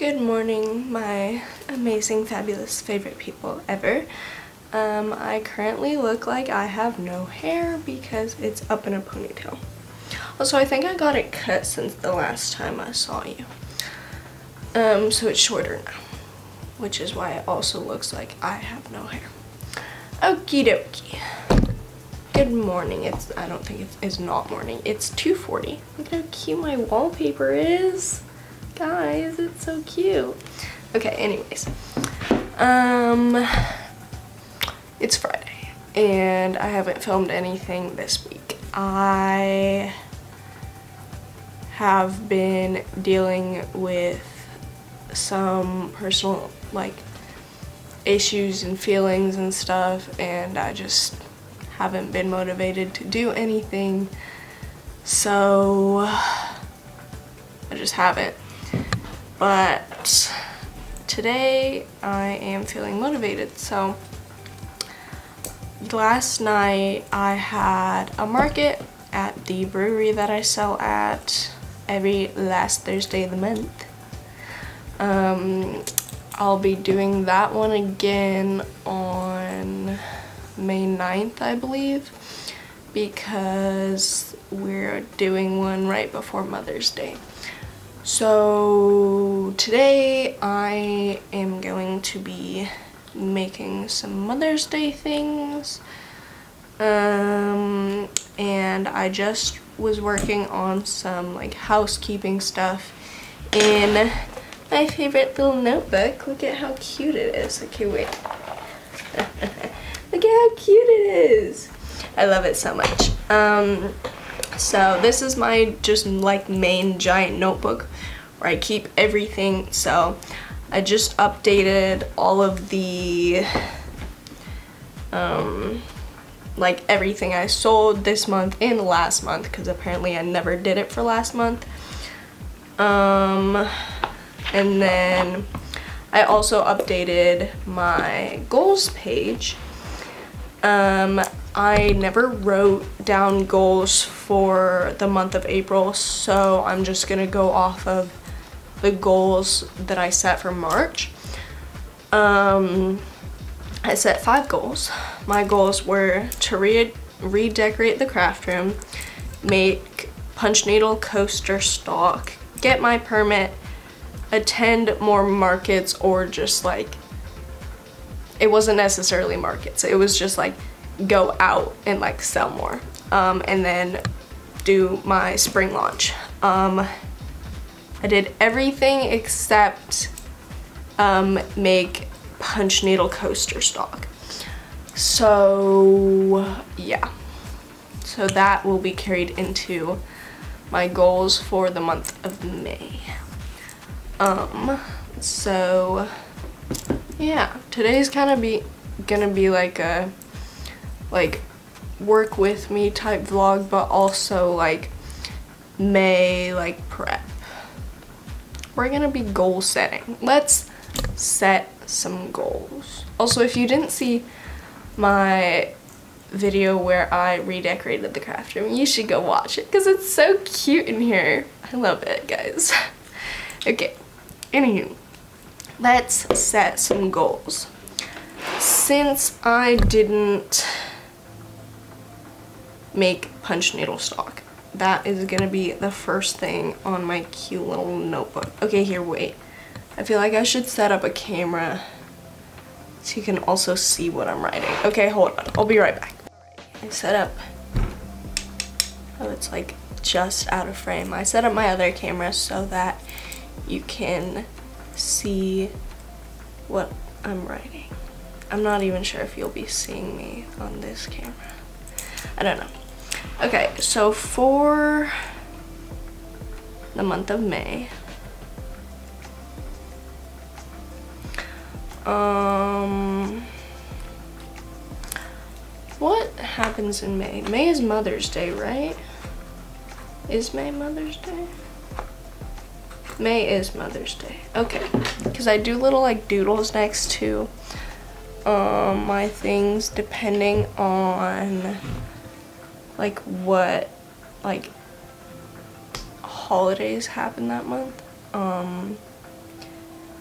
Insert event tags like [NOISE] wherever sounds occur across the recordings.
Good morning, my amazing, fabulous favorite people ever. Um, I currently look like I have no hair because it's up in a ponytail. Also, I think I got it cut since the last time I saw you. Um, so it's shorter now, which is why it also looks like I have no hair. Okie dokie. Good morning. It's I don't think it's, it's not morning. It's 2:40. Look how cute my wallpaper is. Guys, it's so cute. Okay, anyways. Um it's Friday and I haven't filmed anything this week. I have been dealing with some personal like issues and feelings and stuff and I just haven't been motivated to do anything so I just haven't but today I am feeling motivated so last night I had a market at the brewery that I sell at every last Thursday of the month um, I'll be doing that one again on May 9th, I believe, because we're doing one right before Mother's Day. So today I am going to be making some Mother's Day things. Um, and I just was working on some like housekeeping stuff in my favorite little notebook. Look at how cute it is. Okay, wait. [LAUGHS] Look at how cute it is. I love it so much. Um, so this is my just like main giant notebook where I keep everything. So I just updated all of the um, like everything I sold this month and last month because apparently I never did it for last month. Um, and then I also updated my goals page. Um, I never wrote down goals for the month of April, so I'm just gonna go off of the goals that I set for March. Um, I set five goals. My goals were to re redecorate the craft room, make punch needle coaster stock, get my permit, attend more markets or just like it wasn't necessarily markets it was just like go out and like sell more um, and then do my spring launch um, I did everything except um, make punch needle coaster stock so yeah. So that will be carried into my goals for the month of May. Um, so yeah, today's kind of be gonna be like a like work with me type vlog, but also like May like prep. We're gonna be goal setting. Let's set some goals. Also, if you didn't see my video where I redecorated the craft room, you should go watch it because it's so cute in here. I love it, guys. [LAUGHS] okay, Anywho, let's set some goals. Since I didn't make punch needle stock, that is gonna be the first thing on my cute little notebook. Okay, here, wait. I feel like I should set up a camera so you can also see what I'm writing. Okay, hold on. I'll be right back. I set up, oh, it's like just out of frame. I set up my other camera so that you can see what I'm writing. I'm not even sure if you'll be seeing me on this camera. I don't know. Okay, so for the month of May, um, what happens in May? May is Mother's Day, right? Is May Mother's Day? May is Mother's Day. Okay, because I do little like doodles next to um, my things depending on like what like holidays happen that month. Um,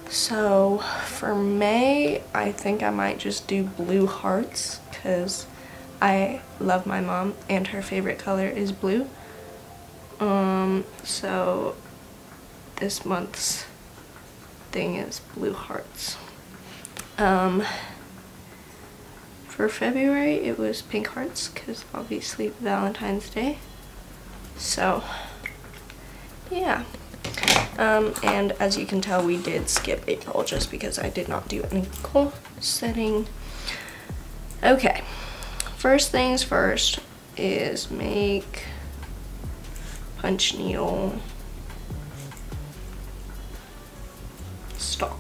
So for May, I think I might just do blue hearts because I love my mom and her favorite color is blue. Um, so this month's thing is blue hearts. Um, for February, it was pink hearts because obviously Valentine's Day. So, yeah. Um, and as you can tell, we did skip April just because I did not do any goal setting. Okay, first things first is make punch needle stock.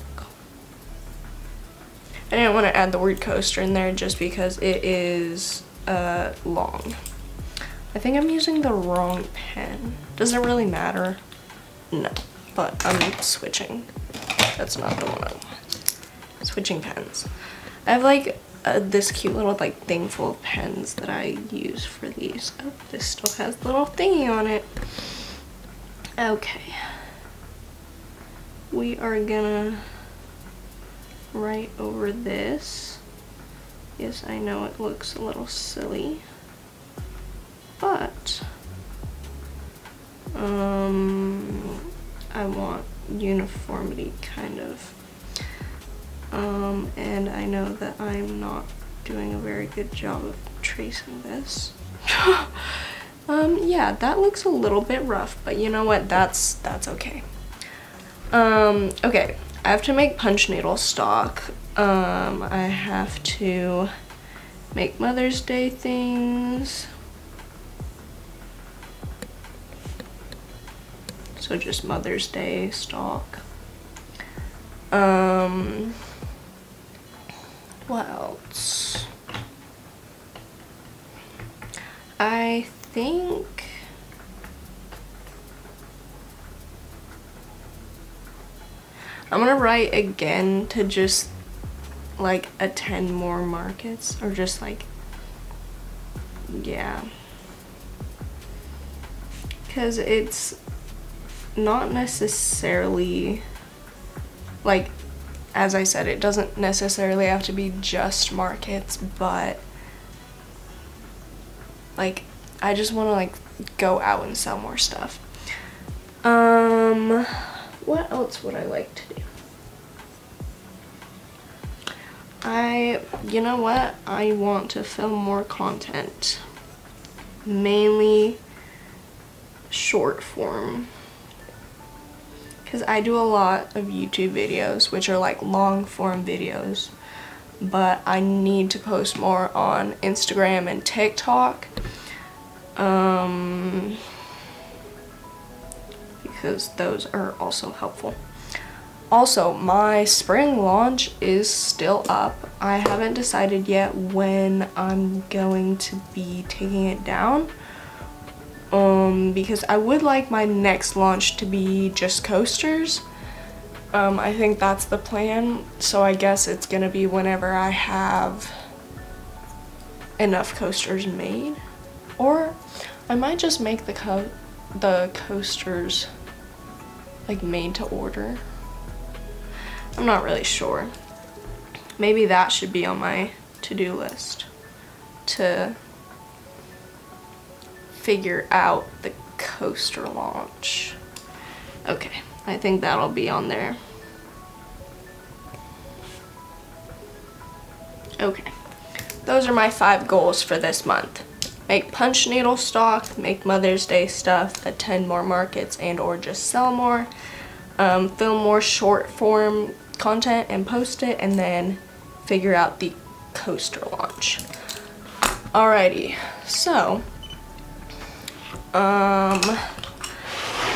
I didn't want to add the word coaster in there just because it is uh, long. I think I'm using the wrong pen. Does it really matter? No but I'm switching. That's not the one I want. Switching pens. I have like uh, this cute little like thing full of pens that I use for these. Oh, this still has the little thingy on it. Okay. We are gonna write over this. Yes, I know it looks a little silly, but um, I want uniformity kind of. Um, and I know that I'm not doing a very good job of tracing this. [LAUGHS] um, yeah, that looks a little bit rough, but you know what? That's, that's okay. Um, okay, I have to make punch needle stock. Um, I have to make Mother's Day things. so just Mother's Day stock. Um, what else? I think I'm gonna write again to just like attend more markets or just like yeah. Because it's not necessarily like as I said it doesn't necessarily have to be just markets but like I just want to like go out and sell more stuff. Um what else would I like to do? I you know what? I want to film more content. Mainly short form. Because I do a lot of YouTube videos which are like long form videos. But I need to post more on Instagram and TikTok. Um, because those are also helpful. Also, my spring launch is still up. I haven't decided yet when I'm going to be taking it down um, because I would like my next launch to be just coasters. Um, I think that's the plan, so I guess it's gonna be whenever I have enough coasters made. Or I might just make the co the coasters like made to order. I'm not really sure. Maybe that should be on my to-do list to figure out the coaster launch. Okay, I think that'll be on there. Okay, those are my five goals for this month. Make punch needle stock, make Mother's Day stuff, attend more markets and or just sell more, um, film more short form content and post it, and then figure out the coaster launch. Alrighty, so um,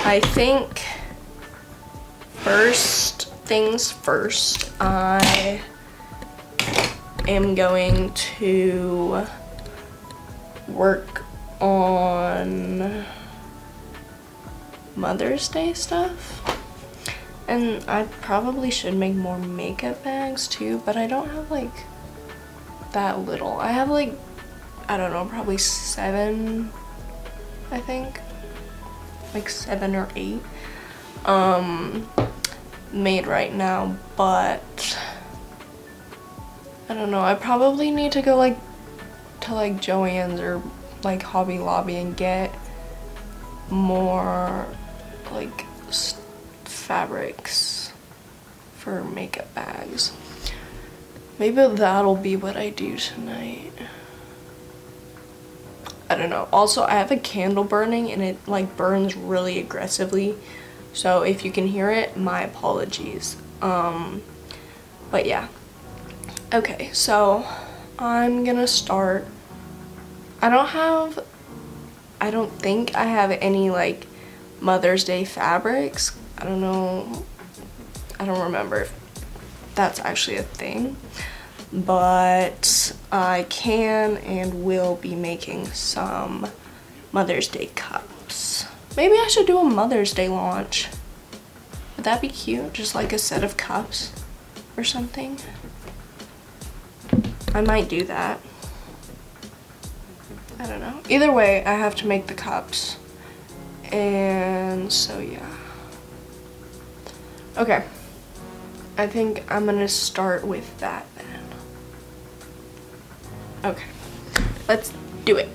I think first things first, I am going to work on Mother's Day stuff. And I probably should make more makeup bags too, but I don't have like that little. I have like, I don't know, probably seven I think. Like seven or eight. Um, made right now, but I don't know. I probably need to go like to like Joann's or like Hobby Lobby and get more like fabrics for makeup bags. Maybe that'll be what I do tonight. I don't know. Also, I have a candle burning and it like burns really aggressively. So if you can hear it, my apologies. Um, but yeah. Okay, so I'm gonna start. I don't have, I don't think I have any like Mother's Day fabrics. I don't know, I don't remember if that's actually a thing. But I can and will be making some Mother's Day cups. Maybe I should do a Mother's Day launch. Would that be cute? Just like a set of cups or something? I might do that. I don't know. Either way, I have to make the cups. And so yeah. Okay. I think I'm gonna start with that then. Okay. Let's do it.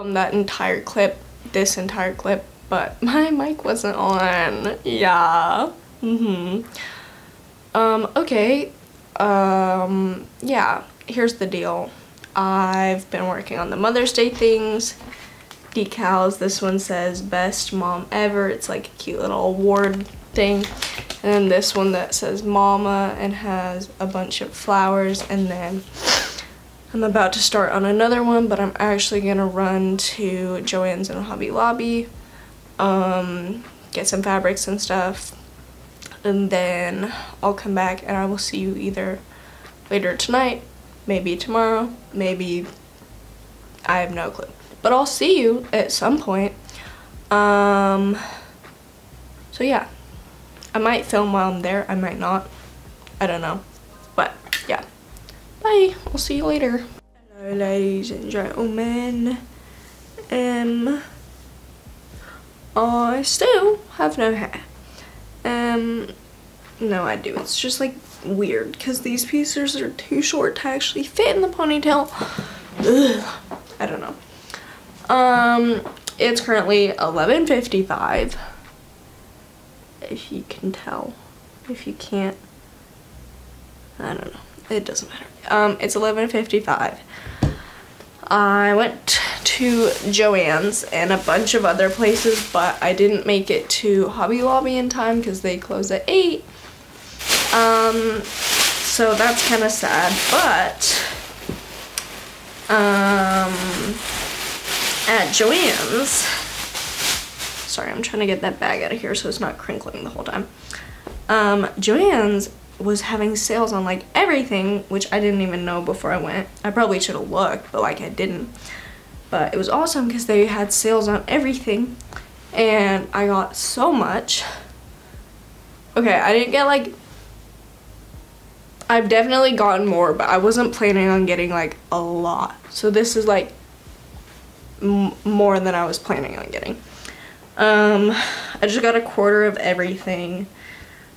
Film that entire clip, this entire clip, but [LAUGHS] my mic wasn't on. Yeah. Mm-hmm. Um, okay. Um, yeah, here's the deal. I've been working on the Mother's Day things, decals. This one says best mom ever. It's like a cute little award thing. And then this one that says mama and has a bunch of flowers. And then I'm about to start on another one, but I'm actually gonna run to Joann's and Hobby Lobby, um, get some fabrics and stuff. And then I'll come back and I will see you either later tonight maybe tomorrow, maybe I have no clue. But I'll see you at some point. Um, so yeah, I might film while I'm there, I might not. I don't know. Bye. I'll see you later. Hello ladies and gentlemen. Um, I still have no hair. Um, no I do. It's just like weird because these pieces are too short to actually fit in the ponytail. Ugh, I don't know. Um, it's currently 11.55. If you can tell. If you can't, I don't know. It doesn't matter. Um, it's 11.55. I went to Joann's and a bunch of other places, but I didn't make it to Hobby Lobby in time because they close at 8. Um, so that's kind of sad, but um, at Joann's, sorry, I'm trying to get that bag out of here so it's not crinkling the whole time. Um, Joann's was having sales on like everything, which I didn't even know before I went. I probably should have looked, but like I didn't. But it was awesome because they had sales on everything and I got so much. Okay, I didn't get like I've definitely gotten more, but I wasn't planning on getting like a lot. So this is like more than I was planning on getting. Um, I just got a quarter of everything.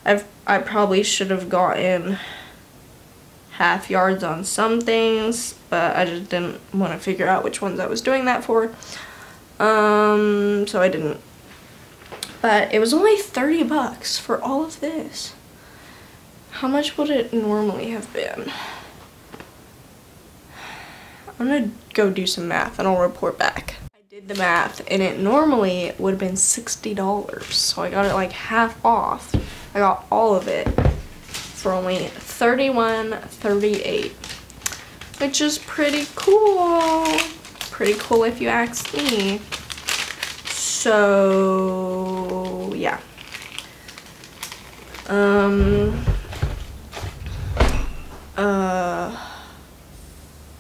I've I probably should have gotten half yards on some things, but I just didn't want to figure out which ones I was doing that for. Um, so I didn't. But it was only 30 bucks for all of this. How much would it normally have been? I'm gonna go do some math and I'll report back. Did the math and it normally would have been $60. So I got it like half off. I got all of it for only $31.38. Which is pretty cool. Pretty cool if you ask me. So yeah. Um uh,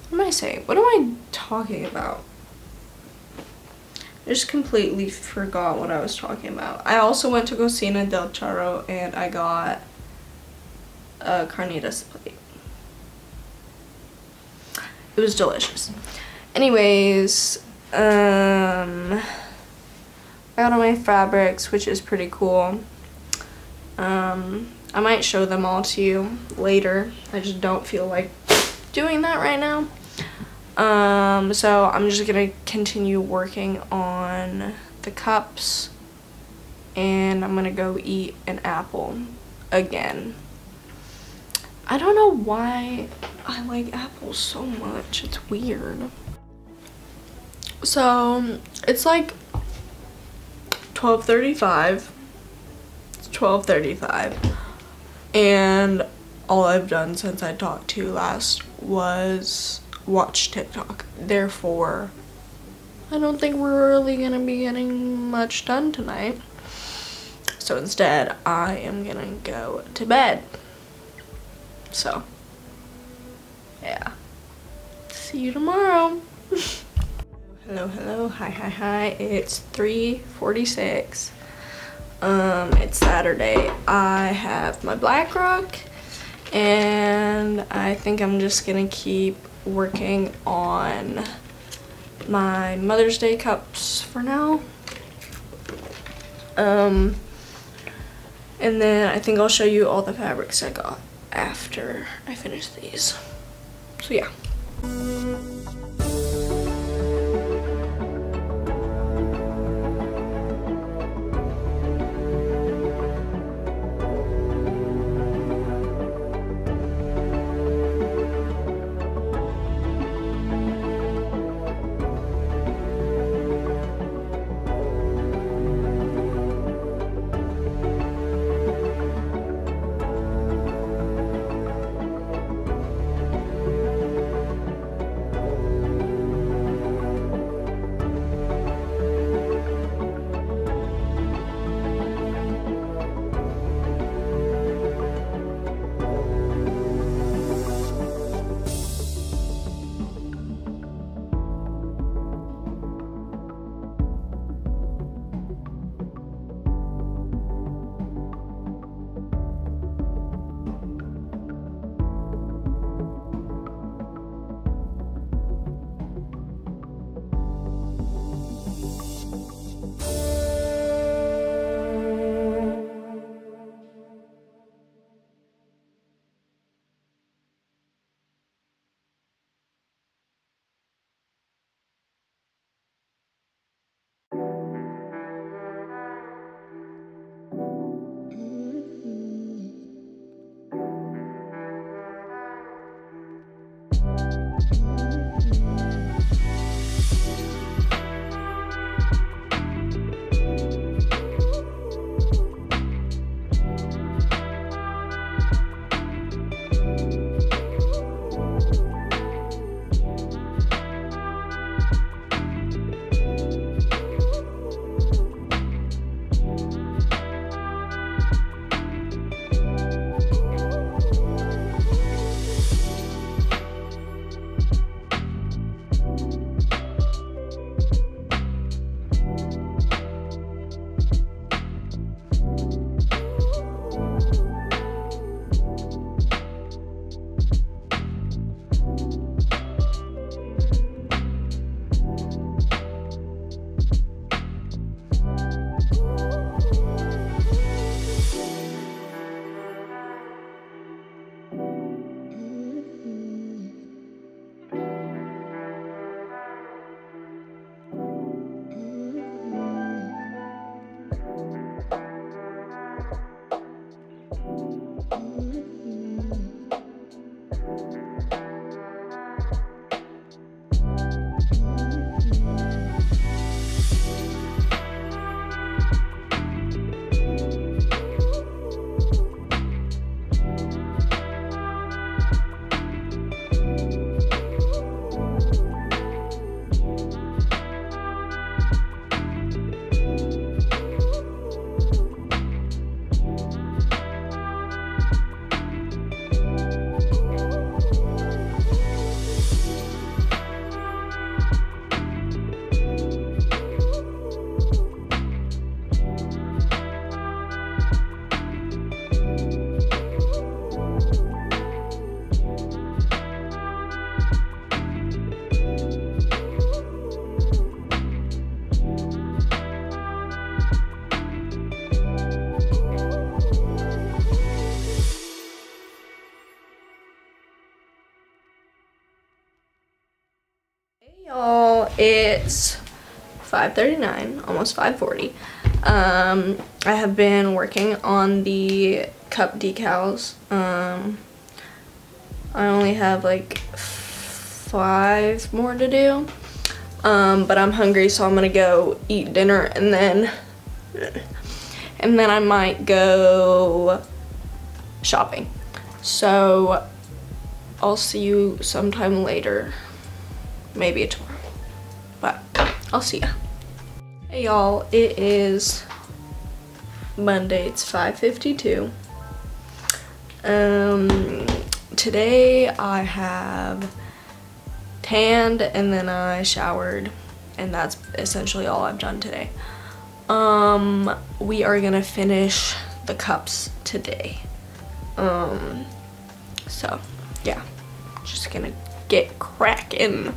what am I saying? What am I talking about? I just completely forgot what I was talking about. I also went to Cocina del Charro and I got a carnitas plate. It was delicious. Anyways, um, I got all my fabrics, which is pretty cool. Um, I might show them all to you later. I just don't feel like doing that right now. Um, so I'm just going to continue working on the cups and I'm going to go eat an apple again. I don't know why I like apples so much. It's weird. So it's like 12.35. It's 12.35 and all I've done since I talked to you last was watch TikTok. Therefore, I don't think we're really gonna be getting much done tonight. So instead, I am gonna go to bed. So, yeah. See you tomorrow. hello, hello, hi, hi, hi. It's 3.46. Um, it's Saturday. I have my Blackrock and I think I'm just gonna keep working on my Mother's Day cups for now. Um, and then I think I'll show you all the fabrics I got after I finish these. So yeah. 5.39, almost 5.40. Um, I have been working on the cup decals. Um, I only have like five more to do. Um, but I'm hungry, so I'm gonna go eat dinner and then, and then I might go shopping. So I'll see you sometime later, maybe tomorrow, but I'll see ya. Hey y'all, it is Monday, it's 5.52. Um, today I have tanned and then I showered and that's essentially all I've done today. Um, we are gonna finish the cups today. Um, so yeah, just gonna get cracking.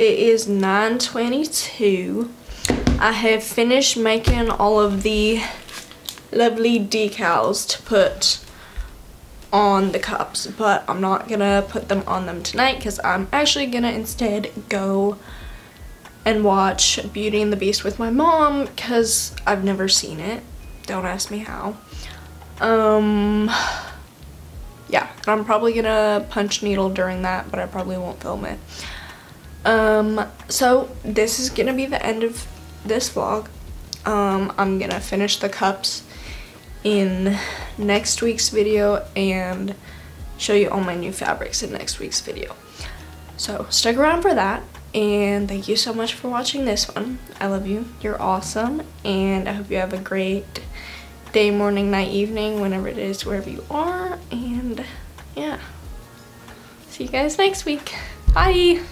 It is 9.22. I have finished making all of the lovely decals to put on the cups, but I'm not gonna put them on them tonight because I'm actually gonna instead go and watch Beauty and the Beast with my mom because I've never seen it. Don't ask me how. Um, yeah, I'm probably gonna punch needle during that, but I probably won't film it. Um, so this is gonna be the end of this vlog. Um, I'm gonna finish the cups in next week's video and show you all my new fabrics in next week's video. So stick around for that and thank you so much for watching this one. I love you. You're awesome and I hope you have a great day, morning, night, evening, whenever it is, wherever you are. And yeah, see you guys next week. Bye.